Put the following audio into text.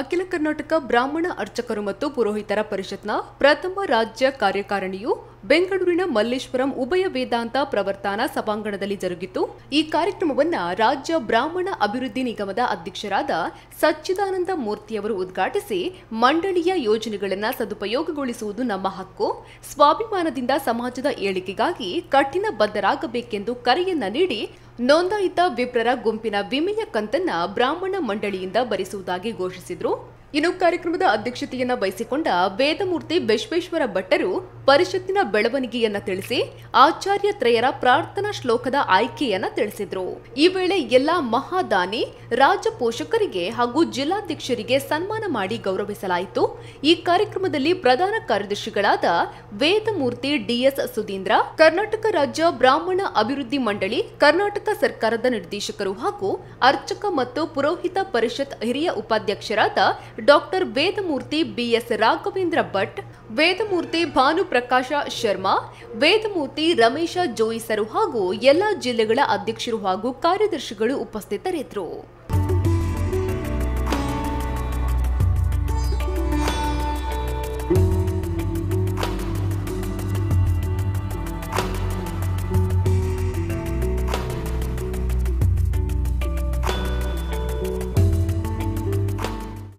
ಅಖಿಲ ಕರ್ನಾಟಕ ಬ್ರಾಹ್ಮಣ ಅರ್ಚಕರು ಮತ್ತು ಪುರೋಹಿತರ ಪರಿಷತ್ನ ಪ್ರಥಮ ರಾಜ್ಯ ಕಾರ್ಯಕಾರಿಣಿಯು ಬೆಂಗಳೂರಿನ ಮಲ್ಲೇಶ್ವರಂ ಉಭಯ ವೇದಾಂತ ಪ್ರವರ್ತಾನ ಸಭಾಂಗಣದಲ್ಲಿ ಜರುಗಿತು. ಈ ಕಾರ್ಯಕ್ರಮವನ್ನ ರಾಜ್ಯ ಬ್ರಾಹ್ಮಣ ಅಭಿವೃದ್ಧಿ ನಿಗಮದ ಅಧ್ಯಕ್ಷರಾದ ಸಚ್ಚಿದಾನಂದ ಮೂರ್ತಿಯವರು ಉದ್ಘಾಟಿಸಿ ಮಂಡಳಿಯ ಯೋಜನೆಗಳನ್ನು ಸದುಪಯೋಗಗೊಳಿಸುವುದು ನಮ್ಮ ಹಕ್ಕು. ಸ್ವಾಭಿಮಾನದಿಂದ ಸಮಾಜದ ಏಳಿಗೆಗಾಗಿ ಕಠಿಣ ಬದ್ಧರಾಗಬೇಕೆಂದು ಕರೆಯನ್ನ ನೀಡಿ ನೋಂದಾಯಿತ ವಿಪ್ರರ ಗುಂಪಿನ ವಿಮೆಯ ಕಂತನ್ನ ಬ್ರಾಹ್ಮಣ ಮಂಡಳಿಯಿಂದ ಭರಿಸುವುದಾಗಿ ಘೋಷಿಸಿದ್ರು. ಇನ್ನು ಕಾರ್ಯಕ್ರಮದ ಅಧ್ಯಕ್ಷತೆಯನ್ನ ವಹಿಸಿಕೊಂಡ ವೇದಮೂರ್ತಿ ವಿಶ್ವೇಶ್ವರ ಭಟ್ಟರು ಪರಿಷತ್ತಿನ ಬೆಳವಣಿಗೆಯನ್ನ ತಿಳಿಸಿ ಆಚಾರ್ಯ ತ್ರಯರ ಪ್ರಾರ್ಥನಾ ಶ್ಲೋಕದ ಆಯ್ಕೆಯನ್ನ ತಿಳಿಸಿದ್ರು. ಈ ವೇಳೆ ಎಲ್ಲಾ ಮಹಾದಾನಿ ರಾಜ್ಯ ಪೋಷಕರಿಗೆ ಹಾಗೂ ಜಿಲ್ಲಾಧ್ಯಕ್ಷರಿಗೆ ಸನ್ಮಾನ ಮಾಡಿ ಗೌರವಿಸಲಾಯಿತು. ಈ ಕಾರ್ಯಕ್ರಮದಲ್ಲಿ ಪ್ರಧಾನ ಕಾರ್ಯದರ್ಶಿಗಳಾದ ವೇದಮೂರ್ತಿ ಡಿಎಸ್ ಸುಧೀಂದ್ರ, ಕರ್ನಾಟಕ ರಾಜ್ಯ ಬ್ರಾಹ್ಮಣ ಅಭಿವೃದ್ಧಿ ಮಂಡಳಿ, ಕರ್ನಾಟಕ ಸರ್ಕಾರದ ನಿರ್ದೇಶಕರು ಹಾಗೂ ಅರ್ಚಕ ಮತ್ತು ಪುರೋಹಿತ ಪರಿಷತ್ ಹಿರಿಯ ಉಪಾಧ್ಯಕ್ಷರಾದ doctor Vedamurthy B S Raghavendra Bhat, Vedamurthy Bhanuprakash Sharma, Vedamurthy Ramesh ಜೋಯಿಸರು ಹಾಗೂ ಎಲ್ಲ ಜಿಲ್ಲೆಗಳ ಅಧ್ಯಕ್ಷರು ಹಾಗೂ ಕಾರ್ಯದರ್ಶಿಗಳು ಉಪಸ್ಥಿತರಿದ್ದರು.